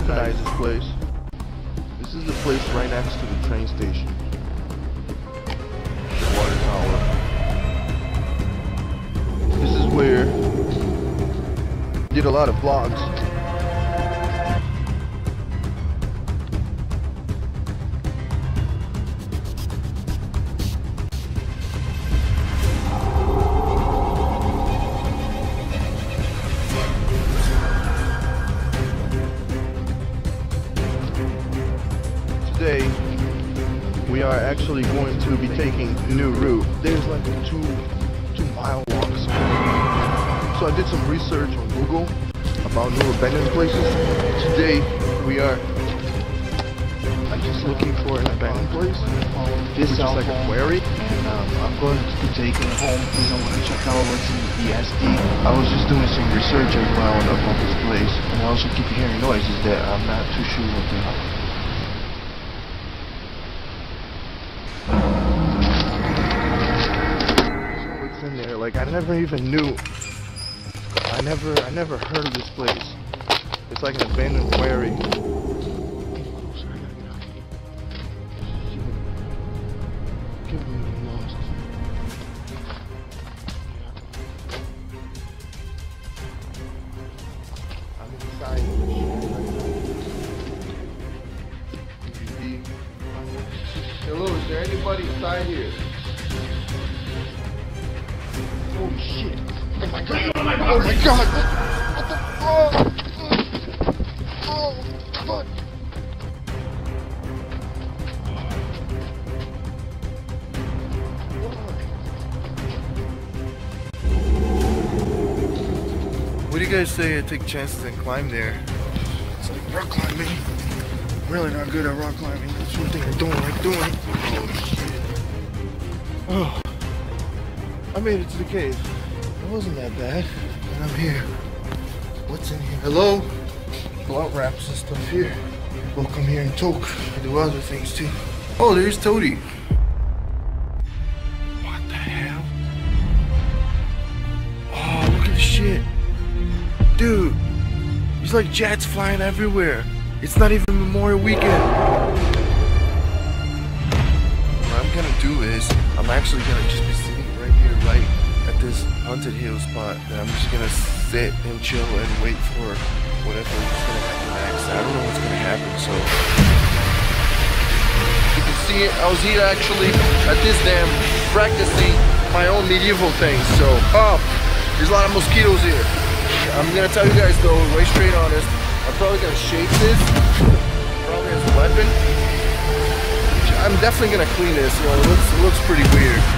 recognize this place. This is the place right next to the train station. The water tower. This is where I did a lot of vlogs we are actually going to be taking a new route. There's like a two, two mile walk. So I did some research on Google about new abandoned places. Today, we are I'm just looking for an abandoned place. This is like a quarry. and um, I'm going to be taking it home because I want to check out what's in the ESD. I was just doing some research well about this place, and I also keep hearing noises that I'm not too sure what they are. Like I never even knew. I never, I never heard of this place. It's like an abandoned quarry. Hello, is there anybody inside here? Holy shit. Oh my god. Oh my god. Oh. What the oh. oh fuck. What do you guys say I take chances and climb there? It's like rock climbing. I'm really not good at rock climbing. That's one thing I don't like doing. Oh shit. Oh. I made it to the cave. It wasn't that bad. And I'm here. What's in here? Hello? Blunt wraps and stuff here. We'll come here and talk. I do other things too. Oh, there's Toady. What the hell? Oh, look at the shit. Dude, there's like jets flying everywhere. It's not even Memorial Weekend. What I'm gonna do is, I'm actually gonna just be sitting right here, right at this haunted hill spot. that I'm just gonna sit and chill and wait for whatever is gonna happen next. I don't know what's gonna happen, so. You can see it, I was here actually at this dam practicing my own medieval things, so. Oh, there's a lot of mosquitoes here. I'm gonna tell you guys though, right straight honest, I'm probably gonna shape this, probably as a weapon. I'm definitely gonna clean this. You know, it looks it looks pretty weird.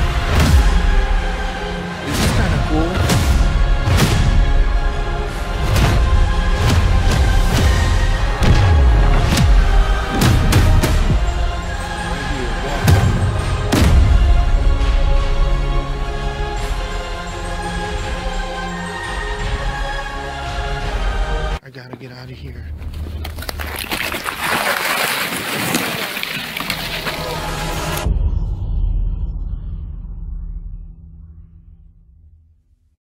Out of here.